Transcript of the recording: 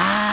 Ah!